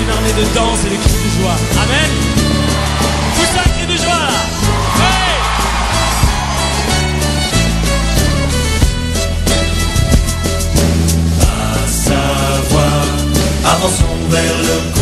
une armée de danse et de cris de joie. Amen. Poussin, cris de joie. À savoir, avançons vers le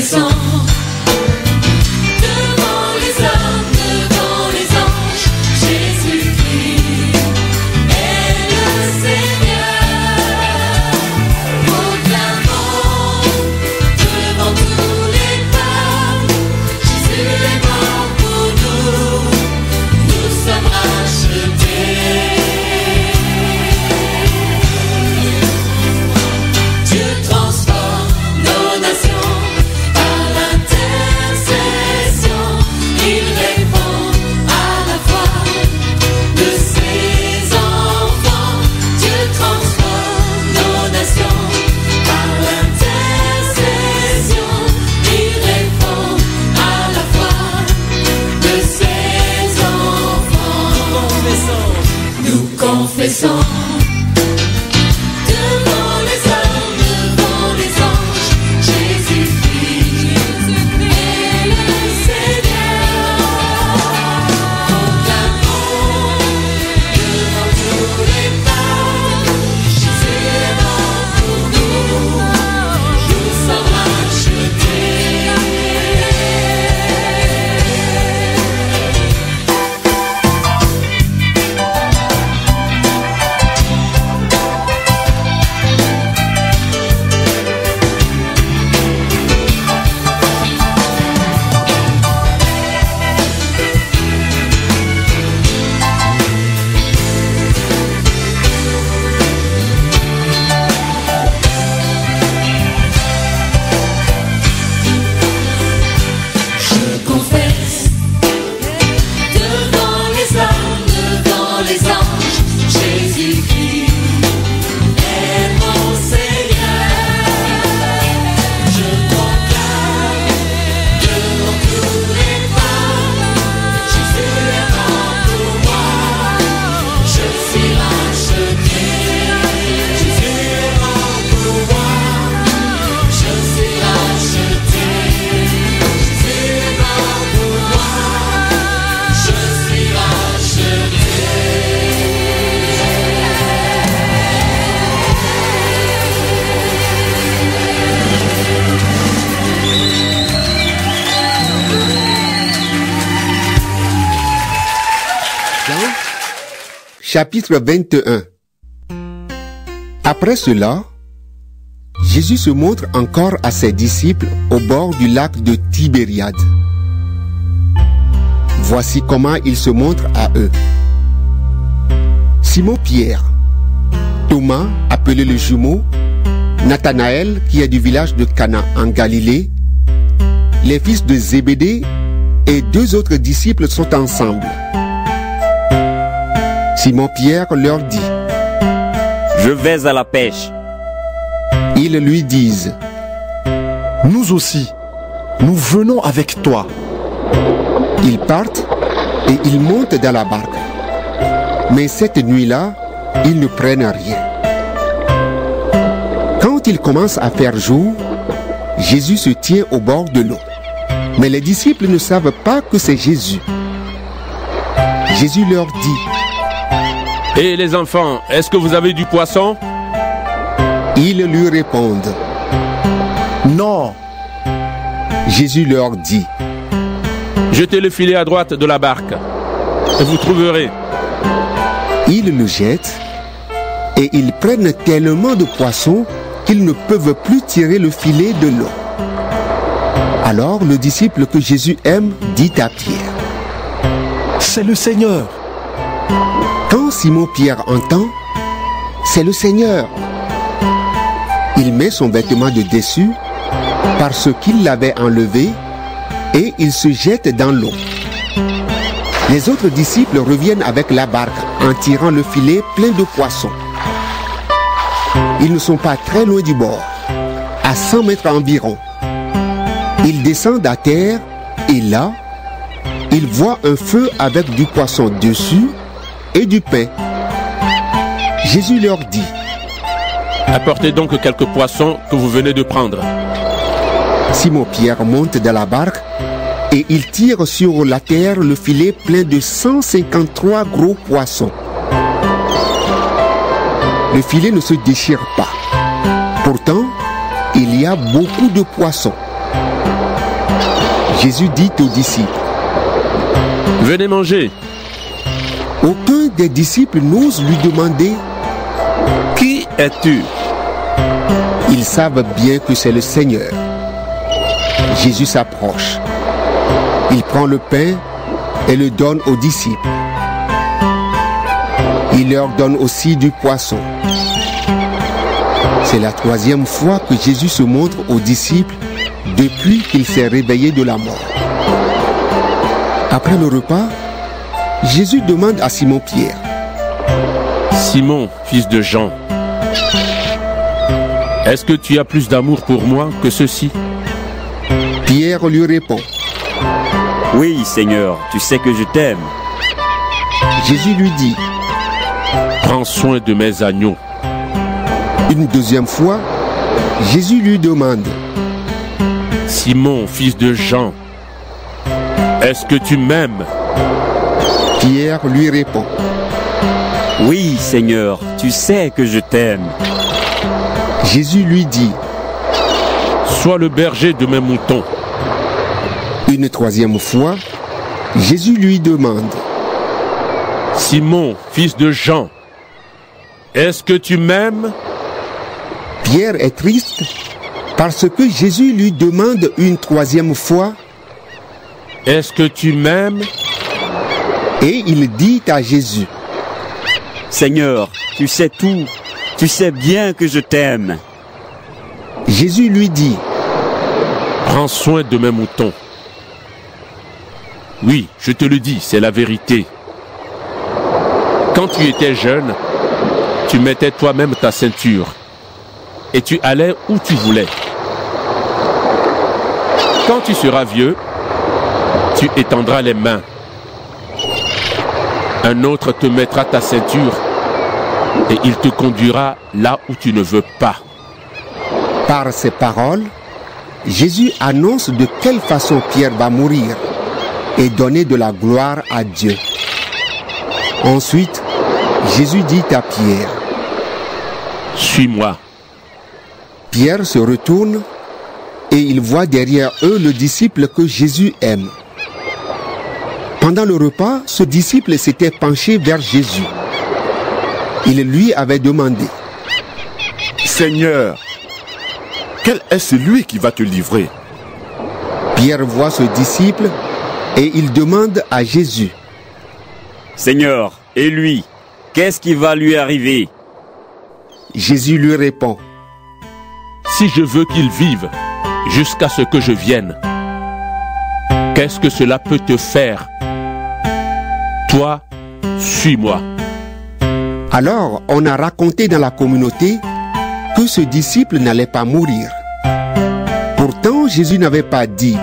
So. Chapitre 21 Après cela, Jésus se montre encore à ses disciples au bord du lac de Tibériade. Voici comment il se montre à eux. Simon-Pierre, Thomas, appelé le jumeau, Nathanaël, qui est du village de Cana en Galilée, les fils de Zébédée et deux autres disciples sont ensemble. Simon-Pierre leur dit, Je vais à la pêche. ils lui disent, Nous aussi, nous venons avec toi. ils partent et ils montent dans la barque. Mais cette nuit-là, ils ne prennent rien. Quand il commence à faire jour, Jésus se tient au bord de l'eau. Mais les disciples ne savent pas que c'est Jésus. Jésus leur dit, Et les enfants, est-ce que vous avez du poisson? Ils lui répondent. Non, Jésus leur dit, Jetez le filet à droite de la barque. Et vous trouverez. Ils le jettent et ils prennent tellement de poissons qu'ils ne peuvent plus tirer le filet de l'eau. Alors le disciple que Jésus aime dit à Pierre, c'est le Seigneur. Quand Simon-Pierre entend, c'est le Seigneur. Il met son vêtement de dessus parce qu'il l'avait enlevé et il se jette dans l'eau. Les autres disciples reviennent avec la barque en tirant le filet plein de poissons. Ils ne sont pas très loin du bord, à 100 mètres environ. Ils descendent à terre et là, ils voient un feu avec du poisson dessus et du pain. Jésus leur dit, Apportez donc quelques poissons que vous venez de prendre. Simon-Pierre monte dans la barque et il tire sur la terre le filet plein de 153 gros poissons. Le filet ne se déchire pas. Pourtant, il y a beaucoup de poissons. Jésus dit aux disciples, Venez manger. Disciples n'ose lui demander, Qui es-tu? Ils savent bien que c'est le Seigneur. Jésus s'approche. Il prend le pain et le donne aux disciples. Il leur donne aussi du poisson. C'est la troisième fois que Jésus se montre aux disciples depuis qu'il s'est réveillé de la mort. Après le repas, Jésus demande à Simon-Pierre, Simon, fils de Jean. Est-ce que tu as plus d'amour pour moi que ceci? Pierre lui répond, Oui, Seigneur, tu sais que je t'aime. Jésus lui dit, Prends soin de mes agneaux. une deuxième fois, Jésus lui demande, Simon, fils de Jean. Est-ce que tu m'aimes? Pierre lui répond, Oui, Seigneur, tu sais que je t'aime. Jésus lui dit, Sois le berger de mes moutons. une troisième fois, Jésus lui demande, Simon, fils de Jean. Est-ce que tu m'aimes? Pierre est triste parce que Jésus lui demande une troisième fois Est-ce que tu m'aimes? Et il dit à Jésus, Seigneur, tu sais tout. Tu sais bien que je t'aime. Jésus lui dit, Prends soin de mes moutons. Oui, je te le dis, c'est la vérité. Quand tu étais jeune, tu mettais toi-même ta ceinture et tu allais où tu voulais. Quand tu seras vieux, tu étendras les mains. Un autre te mettra ta ceinture et il te conduira là où tu ne veux pas. par ces paroles, Jésus annonce de quelle façon Pierre va mourir et donner de la gloire à Dieu. Ensuite, Jésus dit à Pierre, Suis-moi. Pierre se retourne et il voit derrière eux le disciple que Jésus aime. Pendant le repas, ce disciple s'était penché vers Jésus. Il lui avait demandé, Seigneur, quel est celui qui va te livrer? Pierre voit ce disciple et il demande à Jésus, Seigneur, et lui, qu'est-ce qui va lui arriver? Jésus lui répond, Si je veux qu'il vive jusqu'à ce que je vienne, qu'est-ce que cela peut te faire Toi, suis-moi. Alors, on a raconté dans la communauté que ce disciple n'allait pas mourir. Pourtant, Jésus n'avait pas dit